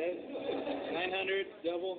Set. 900, double.